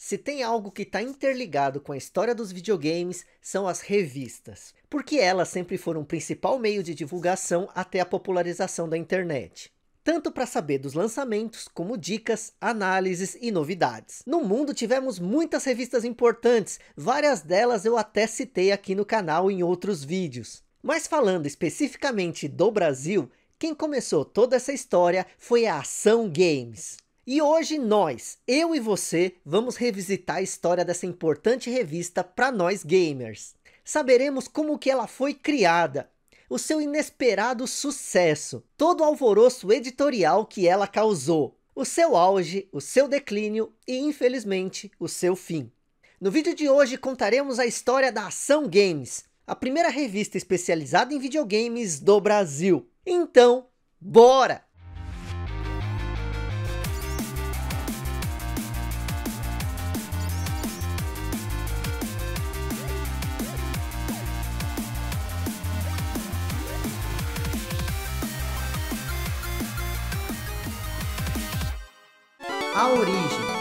Se tem algo que está interligado com a história dos videogames, são as revistas. Porque elas sempre foram o principal meio de divulgação até a popularização da internet. Tanto para saber dos lançamentos, como dicas, análises e novidades. No mundo tivemos muitas revistas importantes, várias delas eu até citei aqui no canal em outros vídeos. Mas falando especificamente do Brasil, quem começou toda essa história foi a Ação Games. E hoje nós, eu e você, vamos revisitar a história dessa importante revista para nós gamers. Saberemos como que ela foi criada, o seu inesperado sucesso, todo o alvoroço editorial que ela causou, o seu auge, o seu declínio e infelizmente o seu fim. No vídeo de hoje contaremos a história da Ação Games, a primeira revista especializada em videogames do Brasil. Então, bora! A origem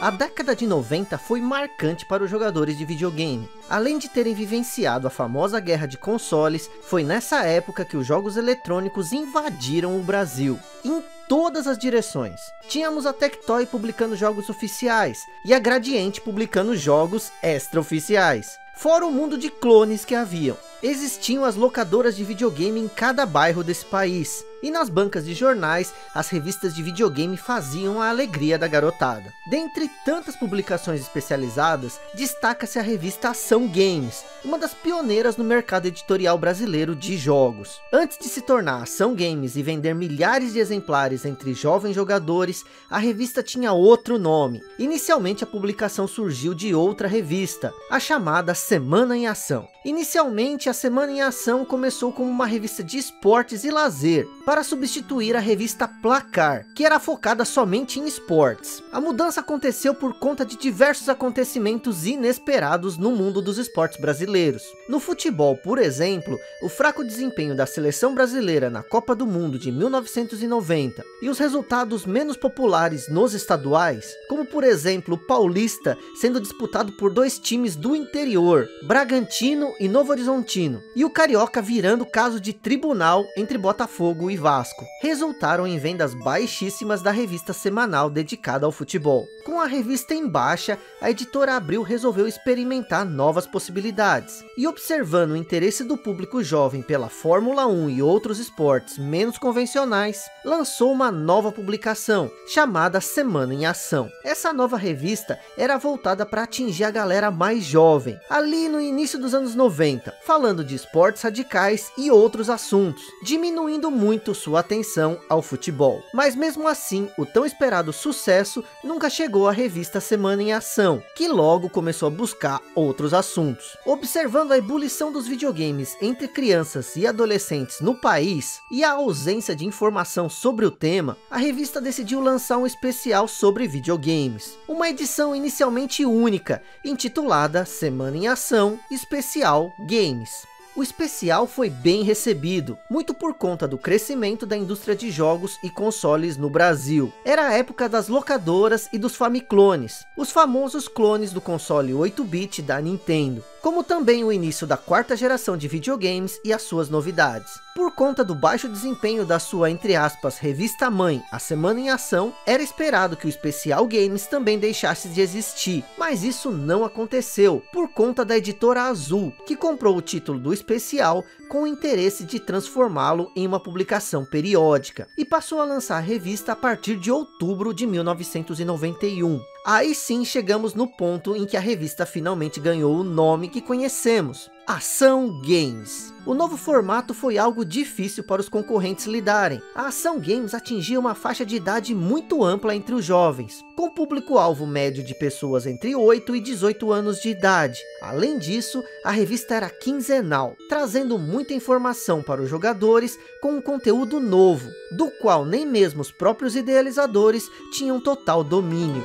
a década de 90 foi marcante para os jogadores de videogame. Além de terem vivenciado a famosa guerra de consoles, foi nessa época que os jogos eletrônicos invadiram o Brasil. Em todas as direções. Tínhamos a Tectoy publicando jogos oficiais, e a Gradiente publicando jogos extra-oficiais. Fora o mundo de clones que haviam. Existiam as locadoras de videogame em cada bairro desse país. E nas bancas de jornais, as revistas de videogame faziam a alegria da garotada. Dentre tantas publicações especializadas, destaca-se a revista Ação Games, uma das pioneiras no mercado editorial brasileiro de jogos. Antes de se tornar Ação Games e vender milhares de exemplares entre jovens jogadores, a revista tinha outro nome. Inicialmente a publicação surgiu de outra revista, a chamada Semana em Ação. Inicialmente a Semana em Ação começou como uma revista de esportes e lazer, para substituir a revista Placar, que era focada somente em esportes. A mudança aconteceu por conta de diversos acontecimentos inesperados no mundo dos esportes brasileiros. No futebol, por exemplo, o fraco desempenho da seleção brasileira na Copa do Mundo de 1990 e os resultados menos populares nos estaduais, como por exemplo o Paulista sendo disputado por dois times do interior, Bragantino e Novo Horizontino, e o Carioca virando caso de tribunal entre Botafogo e Vasco, resultaram em vendas baixíssimas da revista semanal dedicada ao futebol. Com a revista em baixa, a editora Abril resolveu experimentar novas possibilidades. E observando o interesse do público jovem pela Fórmula 1 e outros esportes menos convencionais, lançou uma nova publicação, chamada Semana em Ação. Essa nova revista era voltada para atingir a galera mais jovem, ali no início dos anos 90, falando de esportes radicais e outros assuntos, diminuindo muito sua atenção ao futebol. Mas mesmo assim, o tão esperado sucesso nunca chegou a revista Semana em Ação, que logo começou a buscar outros assuntos. Observando a ebulição dos videogames entre crianças e adolescentes no país, e a ausência de informação sobre o tema, a revista decidiu lançar um especial sobre videogames. Uma edição inicialmente única, intitulada Semana em Ação Especial Games. O especial foi bem recebido, muito por conta do crescimento da indústria de jogos e consoles no Brasil. Era a época das locadoras e dos famiclones, os famosos clones do console 8-bit da Nintendo como também o início da quarta geração de videogames e as suas novidades. Por conta do baixo desempenho da sua, entre aspas, revista mãe, A Semana em Ação, era esperado que o Especial Games também deixasse de existir, mas isso não aconteceu, por conta da editora Azul, que comprou o título do especial com o interesse de transformá-lo em uma publicação periódica, e passou a lançar a revista a partir de outubro de 1991. Aí sim chegamos no ponto em que a revista finalmente ganhou o nome que conhecemos, Ação Games. O novo formato foi algo difícil para os concorrentes lidarem. A Ação Games atingia uma faixa de idade muito ampla entre os jovens, com público-alvo médio de pessoas entre 8 e 18 anos de idade. Além disso, a revista era quinzenal, trazendo muita informação para os jogadores com um conteúdo novo, do qual nem mesmo os próprios idealizadores tinham total domínio.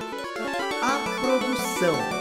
A produção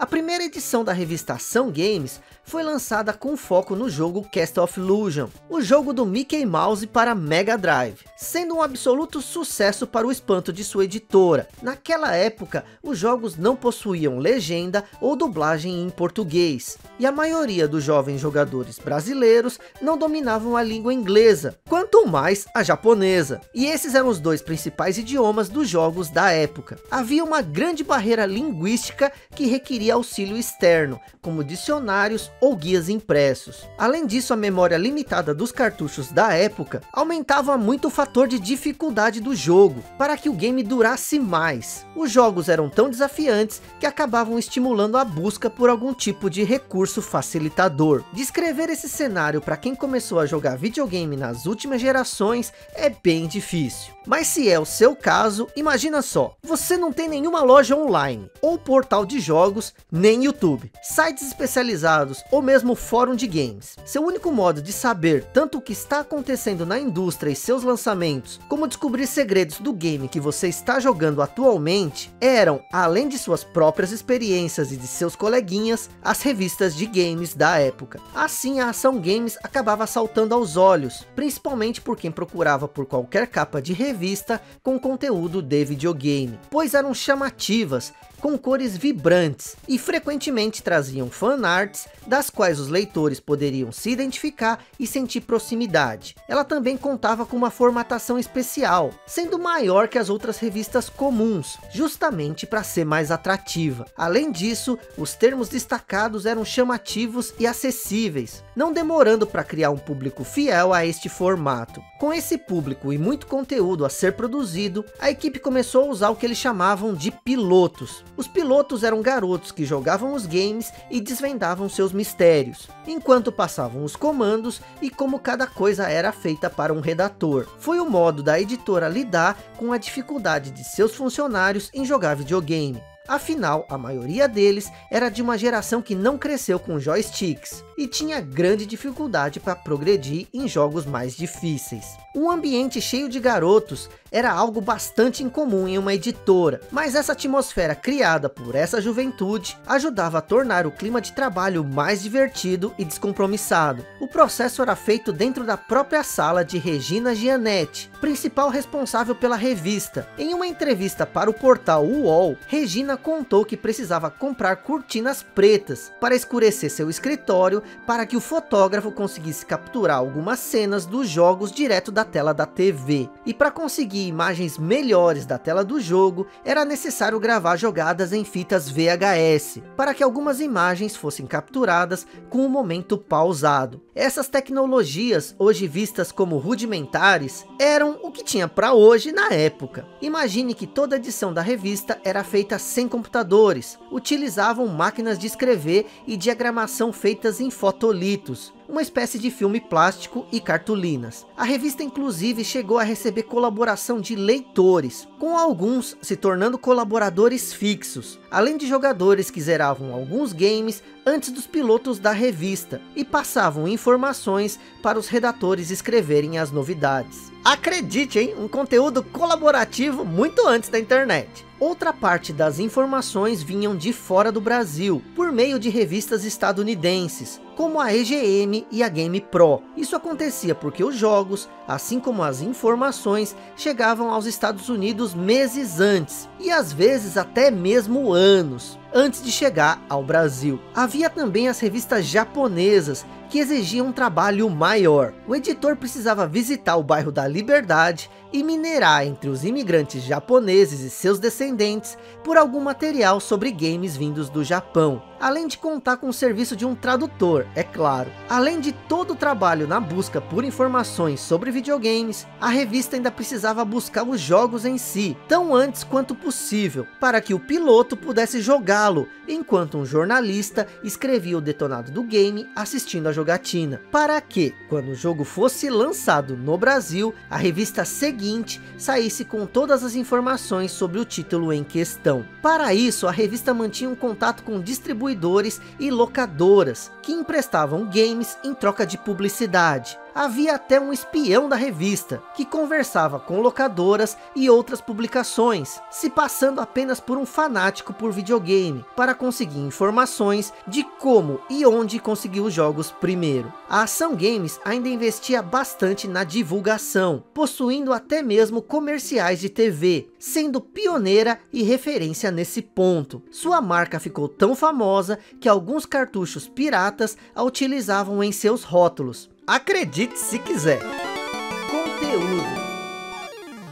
a primeira edição da revista Ação Games foi lançada com foco no jogo Castle of Illusion, o jogo do Mickey Mouse para Mega Drive, sendo um absoluto sucesso para o espanto de sua editora. Naquela época, os jogos não possuíam legenda ou dublagem em português, e a maioria dos jovens jogadores brasileiros não dominavam a língua inglesa, quanto mais a japonesa. E esses eram os dois principais idiomas dos jogos da época. Havia uma grande barreira linguística que requeria auxílio externo, como dicionários ou guias impressos. Além disso, a memória limitada dos cartuchos da época aumentava muito o fator de dificuldade do jogo, para que o game durasse mais. Os jogos eram tão desafiantes que acabavam estimulando a busca por algum tipo de recurso facilitador. Descrever esse cenário para quem começou a jogar videogame nas últimas gerações é bem difícil. Mas se é o seu caso, imagina só, você não tem nenhuma loja online, ou portal de jogos, nem YouTube, sites especializados, ou mesmo fórum de games. Seu único modo de saber tanto o que está acontecendo na indústria e seus lançamentos, como descobrir segredos do game que você está jogando atualmente, eram, além de suas próprias experiências e de seus coleguinhas, as revistas de games da época. Assim a Ação Games acabava saltando aos olhos, principalmente por quem procurava por qualquer capa de revista com conteúdo de videogame, pois eram chamativas, com cores vibrantes e frequentemente traziam fanarts das quais os leitores poderiam se identificar e sentir proximidade. Ela também contava com uma formatação especial, sendo maior que as outras revistas comuns, justamente para ser mais atrativa. Além disso, os termos destacados eram chamativos e acessíveis, não demorando para criar um público fiel a este formato. Com esse público e muito conteúdo a ser produzido, a equipe começou a usar o que eles chamavam de pilotos. Os pilotos eram garotos que jogavam os games e desvendavam seus mistérios, enquanto passavam os comandos e como cada coisa era feita para um redator. Foi o modo da editora lidar com a dificuldade de seus funcionários em jogar videogame. Afinal, a maioria deles era de uma geração que não cresceu com joysticks e tinha grande dificuldade para progredir em jogos mais difíceis. Um ambiente cheio de garotos era algo bastante incomum em uma editora, mas essa atmosfera criada por essa juventude ajudava a tornar o clima de trabalho mais divertido e descompromissado. O processo era feito dentro da própria sala de Regina Gianetti, principal responsável pela revista. Em uma entrevista para o portal UOL, Regina contou que precisava comprar cortinas pretas para escurecer seu escritório para que o fotógrafo conseguisse capturar algumas cenas dos jogos direto da tela da TV. E para conseguir imagens melhores da tela do jogo, era necessário gravar jogadas em fitas VHS, para que algumas imagens fossem capturadas com o um momento pausado. Essas tecnologias, hoje vistas como rudimentares, eram o que tinha para hoje na época. Imagine que toda edição da revista era feita sem computadores, utilizavam máquinas de escrever e diagramação feitas em fotolitos, uma espécie de filme plástico e cartolinas. A revista inclusive chegou a receber colaboração de leitores, com alguns se tornando colaboradores fixos, além de jogadores que zeravam alguns games antes dos pilotos da revista e passavam informações para os redatores escreverem as novidades. Acredite, hein? Um conteúdo colaborativo muito antes da internet. Outra parte das informações vinham de fora do Brasil, por meio de revistas estadunidenses, como a EGM e a Game Pro. Isso acontecia porque os jogos, assim como as informações, chegavam aos Estados Unidos meses antes, e às vezes até mesmo anos, antes de chegar ao Brasil. Havia também as revistas japonesas, que exigiam um trabalho maior. O editor precisava visitar o bairro da Liberdade e minerar entre os imigrantes japoneses e seus descendentes por algum material sobre games vindos do Japão além de contar com o serviço de um tradutor, é claro. Além de todo o trabalho na busca por informações sobre videogames, a revista ainda precisava buscar os jogos em si, tão antes quanto possível, para que o piloto pudesse jogá-lo, enquanto um jornalista escrevia o detonado do game assistindo a jogatina, para que, quando o jogo fosse lançado no Brasil, a revista seguinte saísse com todas as informações sobre o título em questão. Para isso, a revista mantinha um contato com distribuidores e locadoras, que emprestavam games em troca de publicidade. Havia até um espião da revista, que conversava com locadoras e outras publicações, se passando apenas por um fanático por videogame, para conseguir informações de como e onde conseguir os jogos primeiro. A Ação Games ainda investia bastante na divulgação, possuindo até mesmo comerciais de TV, sendo pioneira e referência nesse ponto. Sua marca ficou tão famosa que alguns cartuchos piratas a utilizavam em seus rótulos. Acredite se quiser. Conteúdo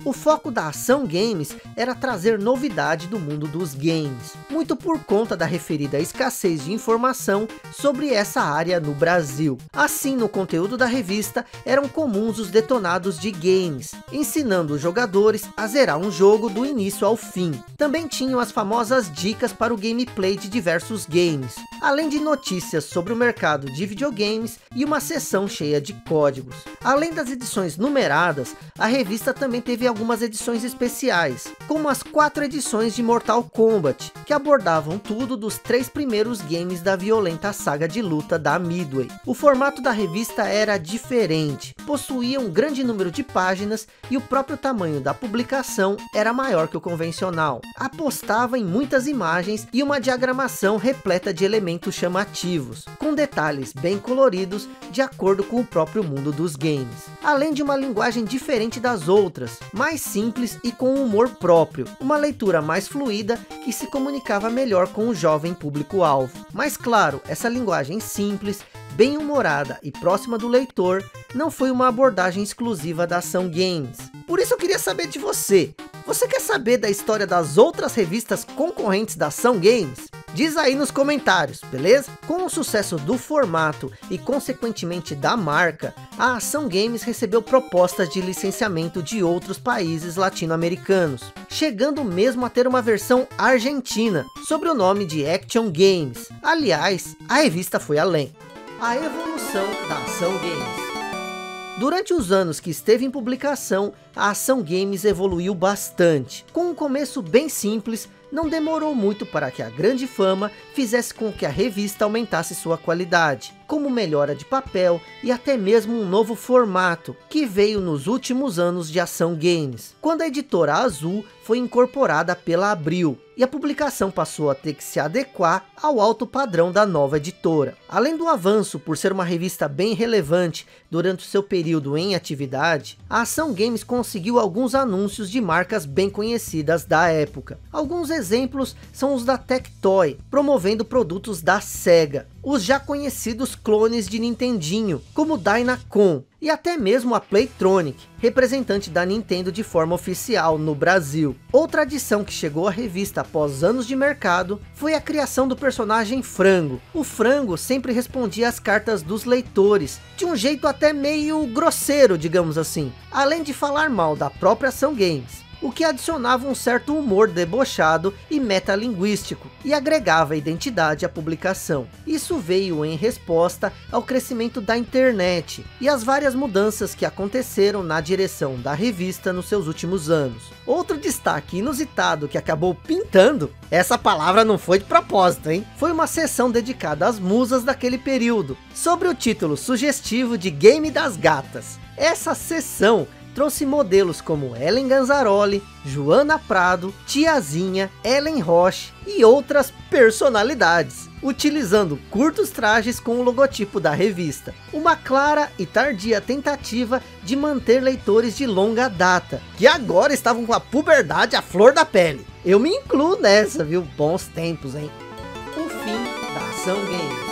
o foco da Ação Games era trazer novidade do mundo dos games, muito por conta da referida escassez de informação sobre essa área no Brasil. Assim, no conteúdo da revista, eram comuns os detonados de games, ensinando os jogadores a zerar um jogo do início ao fim. Também tinham as famosas dicas para o gameplay de diversos games, além de notícias sobre o mercado de videogames e uma seção cheia de códigos. Além das edições numeradas, a revista também teve algumas edições especiais, como as quatro edições de Mortal Kombat, que abordavam tudo dos três primeiros games da violenta saga de luta da Midway. O formato da revista era diferente, possuía um grande número de páginas e o próprio tamanho da publicação era maior que o convencional. Apostava em muitas imagens e uma diagramação repleta de elementos chamativos, com detalhes bem coloridos de acordo com o próprio mundo dos games. Além de uma linguagem diferente das outras, mais simples e com humor próprio, uma leitura mais fluida que se comunicava melhor com o jovem público-alvo. Mas claro, essa linguagem simples, bem humorada e próxima do leitor, não foi uma abordagem exclusiva da Ação Games. Por isso eu queria saber de você, você quer saber da história das outras revistas concorrentes da Ação Games? Diz aí nos comentários, beleza? Com o sucesso do formato e consequentemente da marca, a Ação Games recebeu propostas de licenciamento de outros países latino-americanos, chegando mesmo a ter uma versão argentina, sob o nome de Action Games. Aliás, a revista foi além. A evolução da Ação Games. Durante os anos que esteve em publicação, a Ação Games evoluiu bastante, com um começo bem simples, não demorou muito para que a grande fama fizesse com que a revista aumentasse sua qualidade, como melhora de papel e até mesmo um novo formato, que veio nos últimos anos de Ação Games, quando a editora Azul foi incorporada pela Abril, e a publicação passou a ter que se adequar ao alto padrão da nova editora. Além do avanço por ser uma revista bem relevante durante o seu período em atividade, a Ação Games conseguiu alguns anúncios de marcas bem conhecidas da época. Alguns exemplos são os da Tectoy, promovendo produtos da SEGA, os já conhecidos clones de Nintendinho, como Dynacon, e até mesmo a Playtronic, representante da Nintendo de forma oficial no Brasil. Outra adição que chegou à revista após anos de mercado, foi a criação do personagem Frango. O Frango sempre respondia às cartas dos leitores, de um jeito até meio grosseiro, digamos assim, além de falar mal da própria Ação Games o que adicionava um certo humor debochado e metalinguístico, e agregava identidade à publicação. Isso veio em resposta ao crescimento da internet, e as várias mudanças que aconteceram na direção da revista nos seus últimos anos. Outro destaque inusitado que acabou pintando, essa palavra não foi de propósito, hein? Foi uma sessão dedicada às musas daquele período, sobre o título sugestivo de Game das Gatas. Essa sessão trouxe modelos como Ellen Ganzaroli, Joana Prado, Tiazinha, Ellen Roche e outras personalidades, utilizando curtos trajes com o logotipo da revista. Uma clara e tardia tentativa de manter leitores de longa data, que agora estavam com a puberdade à flor da pele. Eu me incluo nessa, viu? Bons tempos, hein? O fim da Ação Games.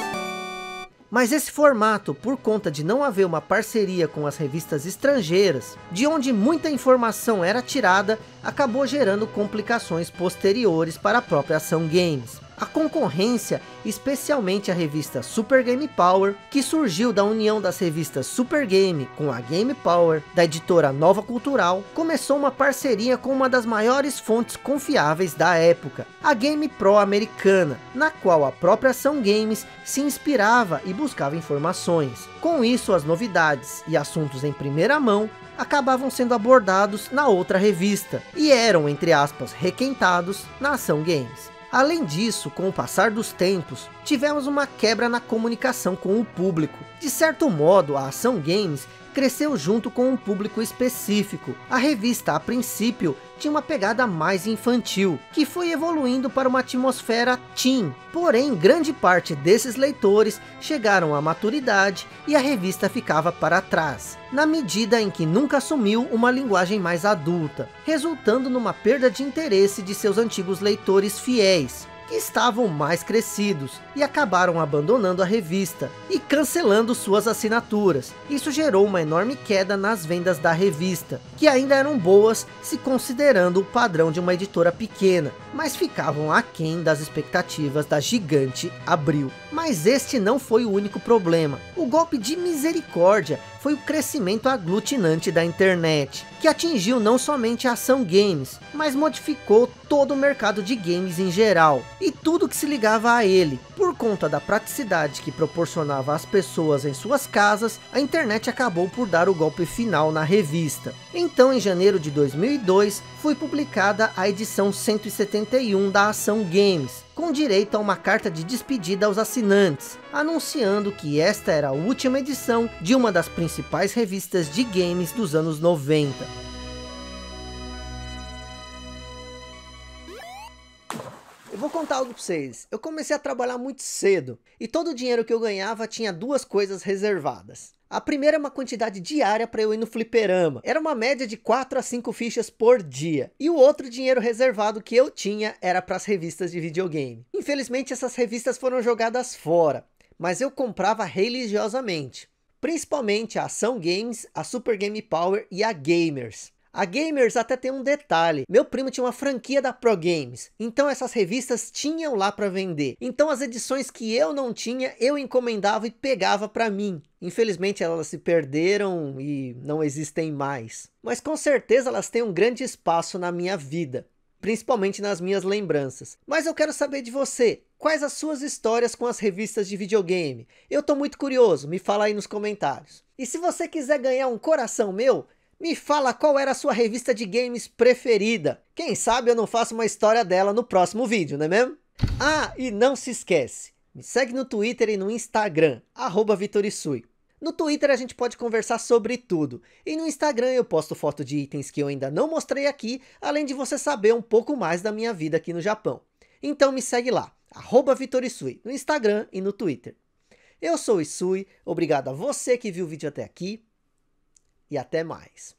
Mas esse formato, por conta de não haver uma parceria com as revistas estrangeiras, de onde muita informação era tirada, acabou gerando complicações posteriores para a própria Ação Games. A concorrência, especialmente a revista Super Game Power, que surgiu da união das revistas Super Game com a Game Power, da editora Nova Cultural, começou uma parceria com uma das maiores fontes confiáveis da época, a Game Pro americana, na qual a própria Ação Games se inspirava e buscava informações. Com isso, as novidades e assuntos em primeira mão acabavam sendo abordados na outra revista, e eram, entre aspas, requentados na Ação Games. Além disso, com o passar dos tempos, tivemos uma quebra na comunicação com o público. De certo modo, a Ação Games cresceu junto com um público específico. A revista, a princípio, tinha uma pegada mais infantil, que foi evoluindo para uma atmosfera teen. Porém, grande parte desses leitores chegaram à maturidade e a revista ficava para trás, na medida em que nunca assumiu uma linguagem mais adulta, resultando numa perda de interesse de seus antigos leitores fiéis estavam mais crescidos e acabaram abandonando a revista e cancelando suas assinaturas. Isso gerou uma enorme queda nas vendas da revista, que ainda eram boas se considerando o padrão de uma editora pequena, mas ficavam aquém das expectativas da gigante Abril. Mas este não foi o único problema. O golpe de misericórdia foi o crescimento aglutinante da internet, que atingiu não somente a ação games, mas modificou todo o mercado de games em geral, e tudo que se ligava a ele. Conta da praticidade que proporcionava às pessoas em suas casas, a internet acabou por dar o golpe final na revista. Então, em janeiro de 2002, foi publicada a edição 171 da Ação Games, com direito a uma carta de despedida aos assinantes, anunciando que esta era a última edição de uma das principais revistas de games dos anos 90. Contar algo para vocês. Eu comecei a trabalhar muito cedo e todo o dinheiro que eu ganhava tinha duas coisas reservadas. A primeira é uma quantidade diária para eu ir no fliperama. Era uma média de 4 a 5 fichas por dia. E o outro dinheiro reservado que eu tinha era para as revistas de videogame. Infelizmente essas revistas foram jogadas fora. Mas eu comprava religiosamente. Principalmente a Ação Games, a Super Game Power e a Gamers. A Gamers até tem um detalhe. Meu primo tinha uma franquia da Pro Games. Então essas revistas tinham lá para vender. Então as edições que eu não tinha, eu encomendava e pegava para mim. Infelizmente elas se perderam e não existem mais. Mas com certeza elas têm um grande espaço na minha vida. Principalmente nas minhas lembranças. Mas eu quero saber de você. Quais as suas histórias com as revistas de videogame? Eu tô muito curioso, me fala aí nos comentários. E se você quiser ganhar um coração meu, me fala qual era a sua revista de games preferida. Quem sabe eu não faço uma história dela no próximo vídeo, não é mesmo? Ah, e não se esquece, me segue no Twitter e no Instagram, Vitorisui. No Twitter a gente pode conversar sobre tudo. E no Instagram eu posto foto de itens que eu ainda não mostrei aqui, além de você saber um pouco mais da minha vida aqui no Japão. Então me segue lá, Vitorisui, no Instagram e no Twitter. Eu sou o Isui, obrigado a você que viu o vídeo até aqui e até mais.